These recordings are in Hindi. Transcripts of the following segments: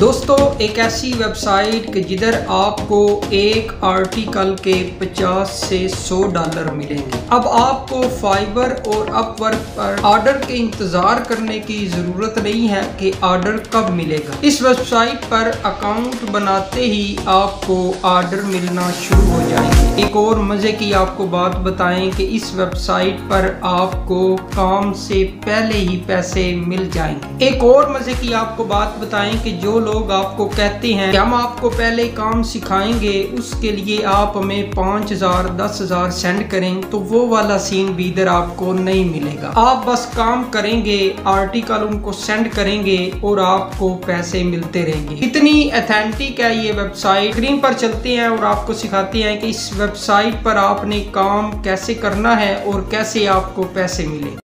दोस्तों, एक ऐसी वेबसाइट कि जिधर आपको एक आर्टिकल के 50 से 100 डॉलर मिलेंगे। अब आपको फाइबर और अपवर्क पर ऑर्डर के इंतज़ार करने की ज़रूरत नहीं है कि ऑर्डर कब मिलेगा। इस वेबसाइट पर अकाउंट बनाते ही आपको ऑर्डर मिलना शुरू हो जाएँगे। एक और मज़े की आपको बात बताएँ कि इस वेबसाइट पर आपको काम से पहले ही पैसे मिल जाएँगे। एक और मज़े की आपको बात बताएँ कि जो लोग आपको कहते हैं कि हम आपको पहले काम सिखाएँगे, उसके लिए आप हमें पाँच हज़ार, दस हज़ार सेंड करें तो वो वाला सीन भी इधर आपको नहीं मिलेगा। आप बस काम करेंगे आर्टिकल उनको सेंड करेंगे और आपको पैसे मिलते रहेंगे। इतनी अथेंटिक है ये वेबसाइट स्क्रीन पर चलते हैं और आपको सिखाते हैं कि इस वेबसाइट पर आपने काम कैसे करना है और कैसे आपको पैसे मिले।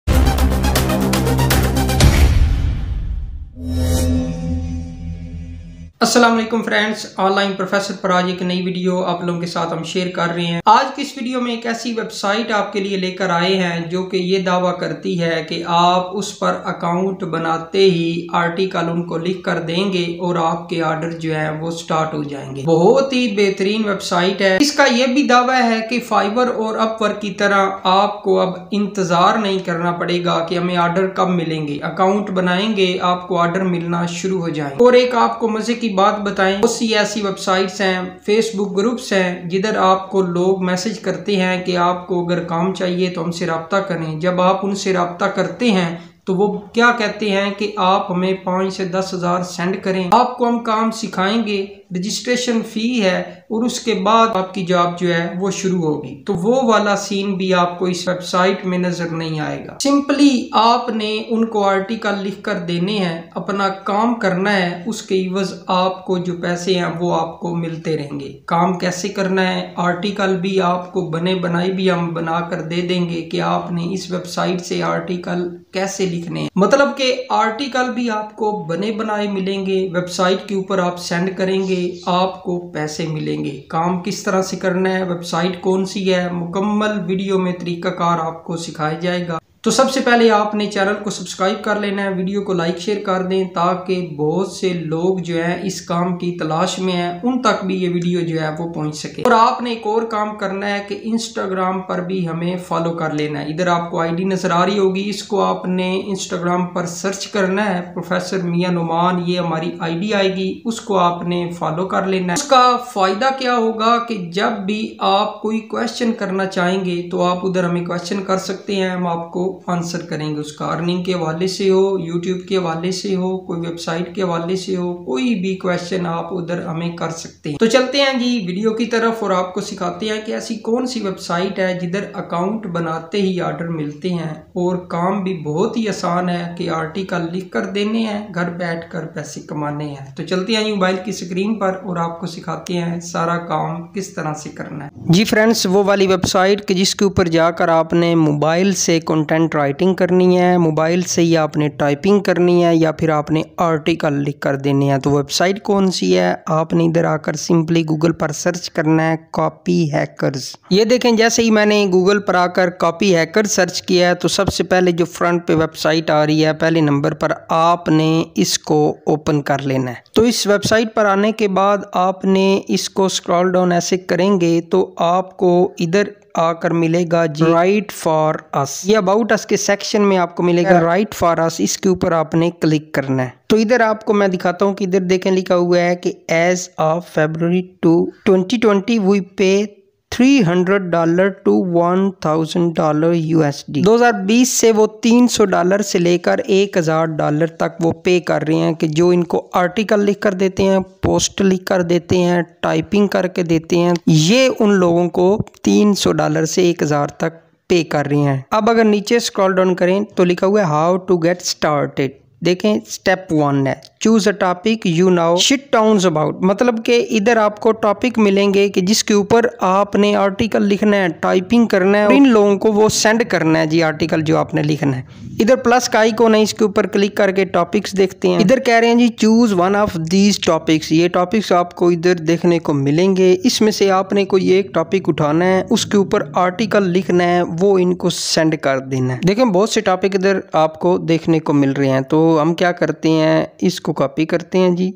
वालेकुम फ्रेंड्स ऑनलाइन प्रोफेसर पर आज एक नई वीडियो आप लोगों के साथ हम शेयर कर रहे हैं। आज की इस वीडियो में एक ऐसी वेबसाइट आपके लिए लेकर आए हैं जो कि ये दावा करती है कि आप उस पर अकाउंट बनाते ही आर्टिकल उनको लिख कर देंगे और आपके ऑर्डर जो है वो स्टार्ट हो जाएँगे। बहुत ही बेहतरीन वेबसाइट है। इसका यह भी दावा है कि फाइबर और अपवर्क की तरह आपको अब इंतज़ार नहीं करना पड़ेगा कि हमें ऑर्डर कब मिलेंगे। अकाउंट बनाएँगे, आपको ऑर्डर मिलना शुरू हो जाएँगे। और एक आपको मज़े की की बात बताएँ, बहुत सी ऐसी वेबसाइट्स हैं फेसबुक ग्रुप्स हैं, जिधर आपको लोग मैसेज करते हैं कि आपको अगर काम चाहिए तो हमसे रबता करें। जब आप उनसे रबता करते हैं तो वो क्या कहते हैं कि आप हमें पाँच से दस हज़ार सेंड करें। आपको हम काम सिखाएँगे रजिस्ट्रेशन फ़ी है, और उसके बाद आपकी जॉब जो है वो शुरू होगी। तो वो वाला सीन भी आपको इस वेबसाइट में नज़र नहीं आएगा। सिंपली आपने उनको आर्टिकल लिख कर देने हैं, अपना काम करना है, उसके इवज आपको जो पैसे हैं वो आपको मिलते रहेंगे। काम कैसे करना है? आर्टिकल भी आपको बने बनाए भी हम बना कर दे देंगे कि आपने इस वेबसाइट से आर्टिकल कैसे लिखने हैं मतलब के आर्टिकल भी आपको बने बनाए मिलेंगे वेबसाइट के ऊपर आप सेंड करेंगे, आपको पैसे मिलेंगे। काम किस तरह से करना है वेबसाइट कौन सी है, मुकम्मल वीडियो में तरीकाकार आपको सिखाया जाएगा। तो सबसे पहले आपने चैनल को सब्सक्राइब कर लेना है, वीडियो को लाइक, शेयर कर दें ताकि बहुत से लोग जो है इस काम की तलाश में हैं, उन तक भी ये वीडियो जो है वो पहुँच सके। और आपने एक और काम करना है कि इंस्टाग्राम पर भी हमें फॉलो कर लेना है। इधर आपको आईडी नज़र आ रही होगी, इसको आपने इंस्टाग्राम पर सर्च करना है। प्रोफेसर मियाँ नुमान ये हमारी आईडी आएगी, उसको आपने फॉलो कर लेना है। उसका फ़ायदा क्या होगा कि जब भी आप कोई क्वेश्चन करना चाहेंगे तो आप उधर हमें क्वेश्चन कर सकते हैं, हम आपको आंसर करेंगे उसका। अर्निंग के हवाले से हो यूट्यूब के हवाले से हो, कोई वेबसाइट के हवाले से हो, कोई भी क्वेश्चन आप उधर हमें कर सकते हैं। तो चलते हैं जी वीडियो की तरफ़ और आपको सिखाते हैं कि ऐसी कौन सी वेबसाइट है जिधर अकाउंट बनाते ही ऑर्डर मिलते हैं। और काम भी बहुत ही आसान है कि आर्टिकल लिख कर देने हैं, घर बैठ कर पैसे कमाने हैं। तो चलते हैं मोबाइल की स्क्रीन पर और आपको सिखाते हैं सारा काम किस तरह से करना है। जी फ्रेंड्स वो वाली वेबसाइट जिसके ऊपर जाकर आपने मोबाइल से कॉन्टेंट कंटेंट राइटिंग करनी है मोबाइल से ही आपने टाइपिंग करनी है या फिर आपने आर्टिकल लिख कर देने हैं तो वेबसाइट कौन सी है? आपने इधर आकर सिंपली गूगल पर सर्च करना है कॉपी हैकर्स ये देखें, जैसे ही मैंने गूगल पर आकर कॉपी हैकर सर्च किया है तो सबसे पहले जो फ्रंट पे वेबसाइट आ रही है, पहले नंबर पर आपने इसको ओपन कर लेना है। तो इस वेबसाइट पर आने के बाद आपने इसको स्क्रॉल डाउन ऐसे करेंगे तो आपको इधर आकर मिलेगा जी। राइट फॉर अस ये अबाउट अस के सेक्शन में आपको मिलेगा राइट फॉर अस इसके ऊपर आपने क्लिक करना है। तो इधर आपको मैं दिखाता हूँ कि इधर देखें लिखा हुआ है कि age of Feb to twenty twenty we pay three hundred dollar to one thousand dollar USD 2020 से वो 300 डॉलर से लेकर 1000 डॉलर तक वो पे कर रहे हैं कि जो इनको आर्टिकल लिख कर देते हैं पोस्ट लिख कर देते हैं टाइपिंग करके देते हैं, ये उन लोगों को 300 डॉलर से 1000 तक पे कर रहे हैं। अब अगर नीचे स्क्रॉल डाउन करें तो लिखा हुआ है हाउ टू गेट स्टार्टेड देखें स्टेप वन है। Choose a topic you now sheet towns about मतलब कि इधर आपको टॉपिक मिलेंगे कि जिसके ऊपर आपने आर्टिकल लिखना है टाइपिंग करना है इन लोगों को वो सेंड करना है जी आर्टिकल जो आपने लिखना है। इधर प्लस का आइकॉन है, इसके ऊपर क्लिक करके टॉपिक्स देखते हैं। इधर कह रहे हैं जी choose one of these topics ये टॉपिक्स आपको इधर देखने को मिलेंगे। इसमें से आपने कोई एक टॉपिक उठाना है, उसके ऊपर आर्टिकल लिखना है, वो इनको सेंड कर देना है। देखें, बहुत से टॉपिक इधर आपको देखने को मिल रहे हैं तो हम क्या करते हैं, इसको कॉपी करते हैं जी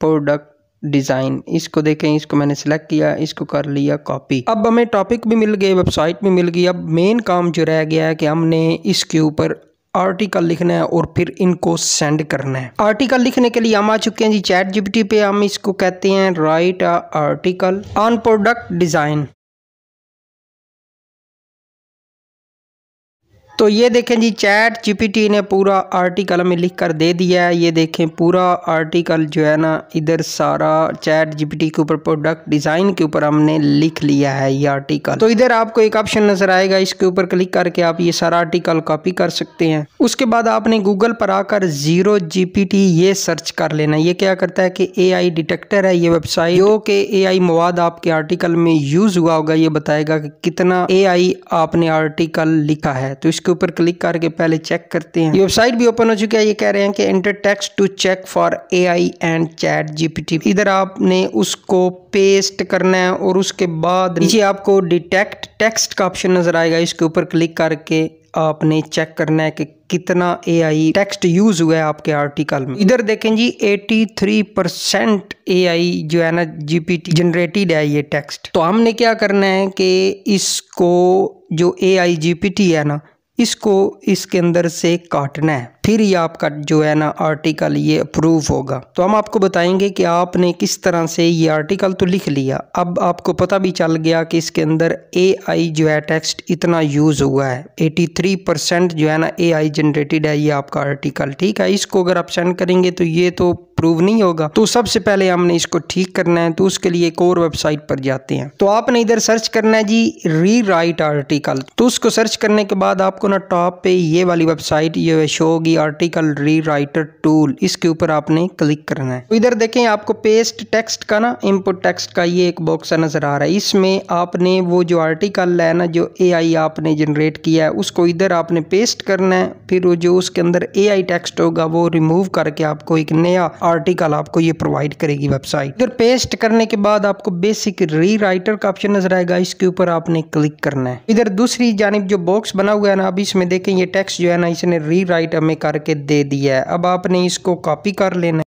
प्रोडक्ट डिज़ाइन इसको देखें, इसको मैंने सेलेक्ट किया, इसको कर लिया कॉपी अब हमें टॉपिक भी मिल गए वेबसाइट भी मिल गई। अब मेन काम जो रह गया है कि हमने इसके ऊपर आर्टिकल लिखना है और फिर इनको सेंड करना है। आर्टिकल लिखने के लिए हम आ चुके हैं जी चैट जीपीटी पे। हम इसको कहते हैं write article on product design तो ये देखें जी, चैट जीपीटी ने पूरा आर्टिकल हमें लिख कर दे दिया है। ये देखें, पूरा आर्टिकल जो है ना, इधर सारा चैट जीपीटी के ऊपर प्रोडक्ट डिज़ाइन के ऊपर हमने लिख लिया है ये आर्टिकल तो इधर आपको एक ऑप्शन नज़र आएगा, इसके ऊपर क्लिक करके आप ये सारा आर्टिकल कॉपी कर सकते हैं। उसके बाद आपने गूगल पर आकर ज़ीरो जीपीटी ये सर्च कर लेना। ये क्या करता है कि ए डिटेक्टर है ये वेबसाइट जो कि ए मवाद आपके आर्टिकल में यूज़ हुआ होगा, ये बताएगा कि कितना एआई आपने आर्टिकल लिखा है। तो इसके इसके ऊपर क्लिक करके पहले चेक करते हैं। वेबसाइट भी ओपन हो चुकी है, ये कह रहे हैं कि enter text to check for AI and ChatGPT इधर आपने उसको पेस्ट करना है और उसके बाद नीचे आपको डिटेक्ट टेक्स्ट का ऑप्शन नज़र आएगा। इसके ऊपर क्लिक करके आपने चेक करना है कि कितना ए आई टेक्स्ट यूज़ हुआ है आपके आर्टिकल में। इधर देखें जी 83 परसेंट ए आई जो है ना जीपीटी जनरेटेड है ये टेक्स्ट तो हमने क्या करना है कि इसको जो ए आई जीपीटी है ना इसको इसके अंदर से काटना है। फिर ये आपका जो है ना आर्टिकल ये अप्रूव होगा। तो हम आपको बताएँगे कि आपने किस तरह से ये आर्टिकल तो लिख लिया। अब आपको पता भी चल गया कि इसके अंदर ए आई जो है टेक्स्ट इतना यूज़ हुआ है। 83 परसेंट जो है ना ए आई जनरेटेड है ये आपका आर्टिकल ठीक है? इसको अगर आप सेंड करेंगे तो ये तो प्रूव नहीं होगा। तो सबसे पहले हमने इसको ठीक करना है। तो उसके लिए एक और वेबसाइट पर जाते हैं। तो आपने इधर सर्च करना है जी री राइट आर्टिकल तो उसको सर्च करने के बाद आपको ना टॉप पे ये वाली वेबसाइट ये शो होगी आर्टिकल री राइटर टूल इसके ऊपर आपने क्लिक करना है। तो इधर देखें आपको पेस्ट टेक्स्ट का ना इनपुट टेक्स्ट का ये एक बॉक्स नज़र आ रहा है। इसमें आपने वो जो आर्टिकल है ना, जो एआई आपने जनरेट किया है, उसको इधर आपने पेस्ट करना है। फिर वो जो उसके अंदर ए टेक्स्ट होगा, वो रिमूव करके आपको एक नया आर्टिकल आपको ये प्रोवाइड करेगी वेबसाइट इधर पेस्ट करने के बाद आपको बेसिक री राइटर का ऑप्शन नज़र आएगा, इसके ऊपर आपने क्लिक करना है। इधर दूसरी जानब जो बॉक्स बना हुआ है ना अब इसमें देखें, ये टेक्स्ट जो है ना, इसने री राइट हमें करके दे दिया है। अब आपने इसको कॉपी कर लेना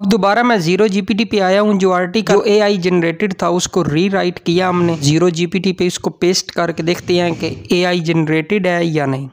अब दोबारा मैं ज़ीरो जीपीटी पे आया हूँ, जो आर्टिकल जो एआई जनरेटेड था, उसको री राइट किया हमने। ज़ीरो जीपीटी पे इसको पेस्ट करके देखते हैं कि एआई जनरेटेड है या नहीं।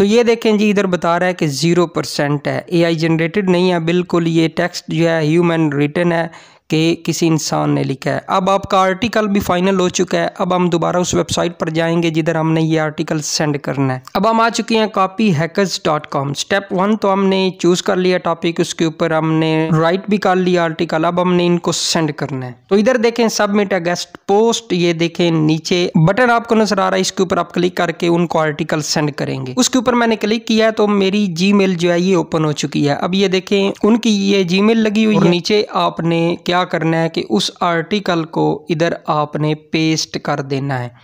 तो ये देखें जी, इधर बता रहा है कि ज़ीरो परसेंट है। एआई जनरेटेड नहीं है, बिल्कुल ये टेक्स्ट जो है ह्यूमन रिटर्न है। कि किसी इंसान ने लिखा है। अब आपका आर्टिकल भी फाइनल हो चुका है। अब हम दोबारा उस वेबसाइट पर जाएँगे जिधर हमने ये आर्टिकल सेंड करना है। अब हम आ चुके हैं copy hackers dot com step one तो हमने चूज़ कर लिया टॉपिक उसके ऊपर हमने राइट भी कर लिया आर्टिकल अब हमने इनको सेंड करना है। तो इधर देखें सबमिट अगेस्ट पोस्ट ये देखें नीचे बटन आपको नज़र आ रहा है। इसके ऊपर आप क्लिक करके उनको आर्टिकल सेंड करेंगे। उसके ऊपर मैंने क्लिक किया है तो मेरी जी जो है ये ओपन हो चुकी है। अब ये देखें उनकी ये जी लगी हुई है। नीचे आपने क्या क्या करना है कि उस आर्टिकल को इधर आपने पेस्ट कर देना है।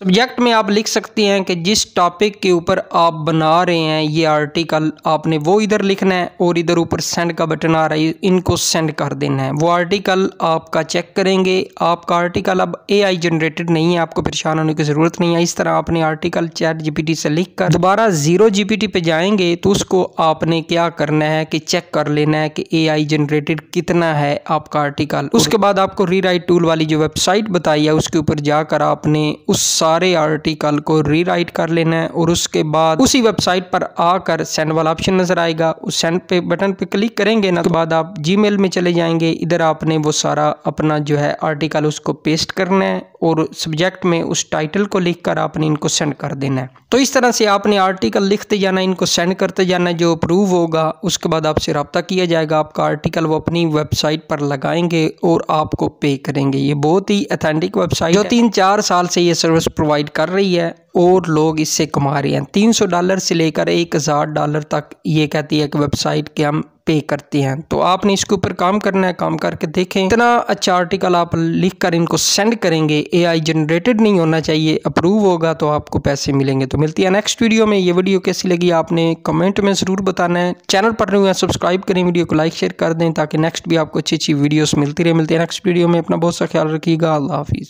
सब्जेक्ट में आप लिख सकते हैं कि जिस टॉपिक के ऊपर आप बना रहे हैं, ये आर्टिकल आपने वो इधर लिखना है और इधर ऊपर सेंड का बटन आ रहा है, इनको सेंड कर देना है। वो आर्टिकल आपका चेक करेंगे। आपका आर्टिकल अब एआई जनरेटेड नहीं है, आपको परेशान होने की ज़रूरत नहीं है। इस तरह आपने आर्टिकल चैट जीपीटी से लिख कर दोबारा ज़ीरो जीपीटी पे जाएँगे तो उसको आपने क्या करना है कि चेक कर लेना है कि ए जनरेटेड कितना है आपका आर्टिकल उसके बाद आपको री टूल वाली जो वेबसाइट बताई है, उसके ऊपर जाकर आपने उस सारे आर्टिकल को रीराइट कर लेना है और उसके बाद उसी वेबसाइट पर आकर सेंड वाला ऑप्शन नज़र आएगा। उस सेंड पे बटन पे क्लिक करेंगे ना तो बाद आप जीमेल में चले जाएँगे। इधर आपने वो सारा अपना जो है आर्टिकल उसको पेस्ट करना है और सब्जेक्ट में उस टाइटल को लिख कर आपने इनको सेंड कर देना है। तो इस तरह से आपने आर्टिकल लिखते जाना इनको सेंड करते जाना जो अप्रूव होगा उसके बाद आपसे रब्ता किया जाएगा। आपका आर्टिकल वो अपनी वेबसाइट पर लगाएँगे और आपको पे करेंगे। ये बहुत ही अथेंटिक वेबसाइट जो तीन चार साल से ये सर्विस प्रोवाइड कर रही है और लोग इससे कमा रहे हैं। तीन सौ डॉलर से लेकर एक हज़ार डॉलर तक ये कहती है कि वेबसाइट के हम पे करती हैं। तो आपने इसके ऊपर काम करना है, काम करके देखें। इतना अच्छा आर्टिकल आप लिख कर इनको सेंड करेंगे एआई जनरेटेड नहीं होना चाहिए अप्रूव होगा तो आपको पैसे मिलेंगे। तो मिलती है नेक्स्ट वीडियो में। ये वीडियो कैसी लगी आपने कमेंट में ज़रूर बताना है। चैनल पर रहे हुए सब्सक्राइब करें वीडियो को लाइक शेयर कर दें ताकि नेक्स्ट भी आपको अच्छी अच्छी वीडियोस मिलती रहे। मिलती है नेक्स्ट वीडियो में। अपना बहुत सा ख्याल रखिएगा। अल्लाह हाफिज़।